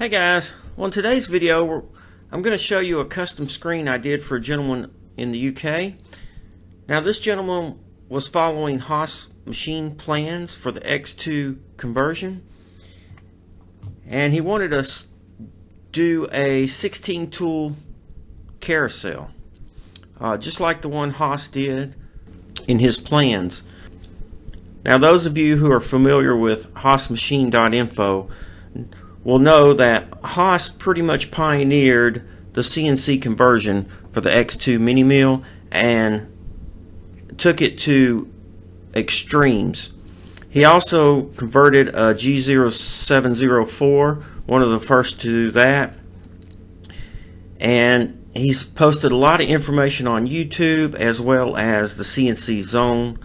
Hey guys, well in today's video I'm going to show you a custom screen I did for a gentleman in the UK. Now this gentleman was following Hoss machine plans for the X2 conversion and he wanted us to do a 16 tool carousel uh, just like the one Hoss did in his plans. Now those of you who are familiar with HossMachine.info will know that Hoss pretty much pioneered the CNC conversion for the X2 mini mill and took it to extremes. He also converted a G0704, one of the first to do that. And he's posted a lot of information on YouTube as well as the CNC Zone.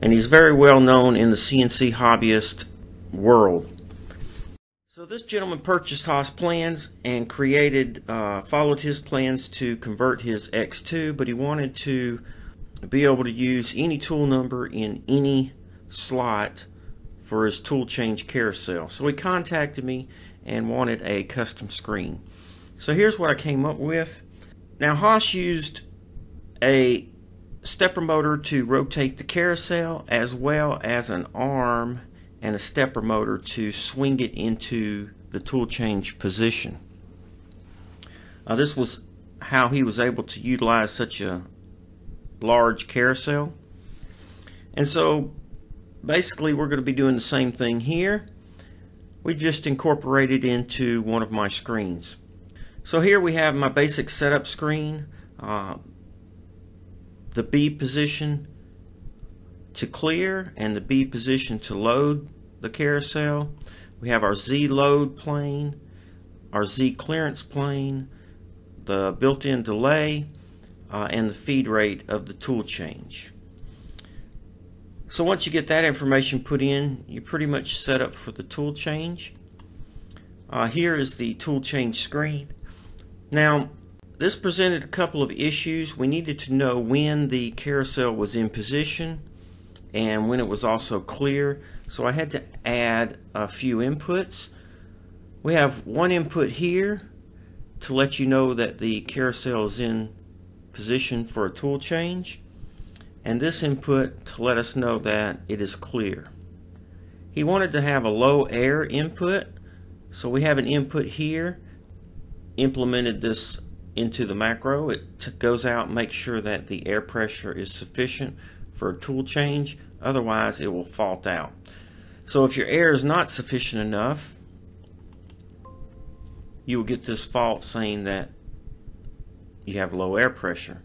And he's very well known in the CNC hobbyist world. So this gentleman purchased Hoss plans and created, uh, followed his plans to convert his X2, but he wanted to be able to use any tool number in any slot for his tool change carousel. So he contacted me and wanted a custom screen. So here's what I came up with. Now Hoss used a stepper motor to rotate the carousel as well as an arm and a stepper motor to swing it into the tool change position. Uh, this was how he was able to utilize such a large carousel. And so basically we're going to be doing the same thing here. We just incorporated into one of my screens. So here we have my basic setup screen, uh, the B position, to clear and the B position to load the carousel. We have our Z load plane, our Z clearance plane, the built-in delay, uh, and the feed rate of the tool change. So once you get that information put in, you're pretty much set up for the tool change. Uh, here is the tool change screen. Now, this presented a couple of issues. We needed to know when the carousel was in position and when it was also clear. So I had to add a few inputs. We have one input here to let you know that the carousel is in position for a tool change and this input to let us know that it is clear. He wanted to have a low air input so we have an input here implemented this into the macro it goes out makes sure that the air pressure is sufficient for a tool change, otherwise it will fault out. So if your air is not sufficient enough, you will get this fault saying that you have low air pressure.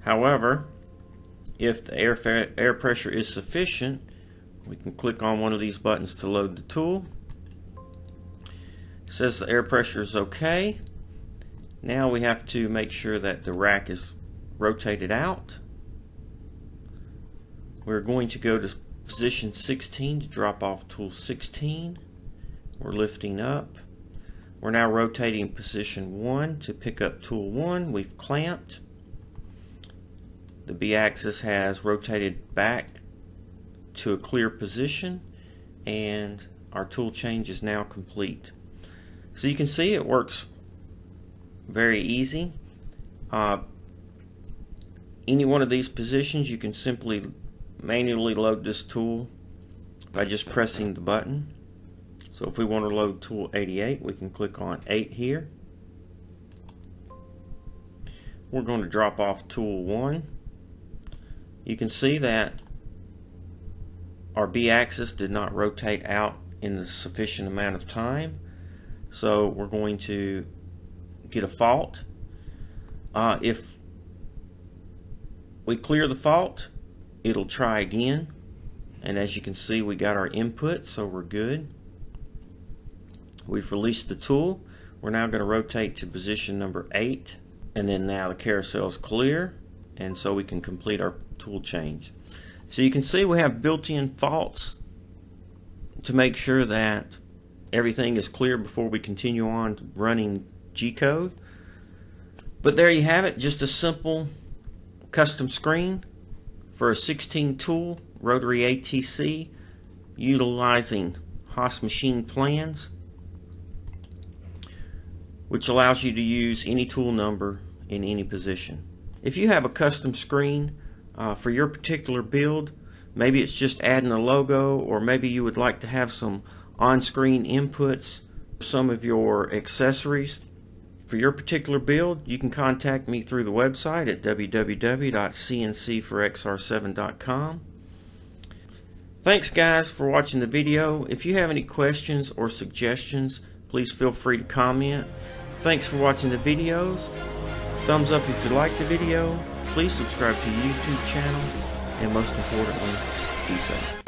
However, if the air, air pressure is sufficient, we can click on one of these buttons to load the tool. It says the air pressure is okay. Now we have to make sure that the rack is rotated out. We're going to go to position 16 to drop off tool 16. We're lifting up. We're now rotating position 1 to pick up tool 1. We've clamped. The B-axis has rotated back to a clear position and our tool change is now complete. So you can see it works very easy. Uh, any one of these positions you can simply manually load this tool by just pressing the button. So if we want to load tool 88, we can click on 8 here. We're going to drop off tool 1. You can see that our B-axis did not rotate out in the sufficient amount of time. So we're going to get a fault. Uh, if we clear the fault, it'll try again. And as you can see we got our input so we're good. We've released the tool. We're now going to rotate to position number 8 and then now the carousel is clear and so we can complete our tool change. So you can see we have built-in faults to make sure that everything is clear before we continue on running G-code. But there you have it just a simple custom screen for a 16 tool rotary ATC utilizing Hoss machine plans. which allows you to use any tool number in any position. If you have a custom screen uh, for your particular build, maybe it's just adding a logo or maybe you would like to have some on-screen inputs, some of your accessories. For your particular build, you can contact me through the website at www.cnc4xr7.com. Thanks guys for watching the video. If you have any questions or suggestions, please feel free to comment. Thanks for watching the videos. Thumbs up if you like the video. Please subscribe to the YouTube channel. And most importantly, be safe.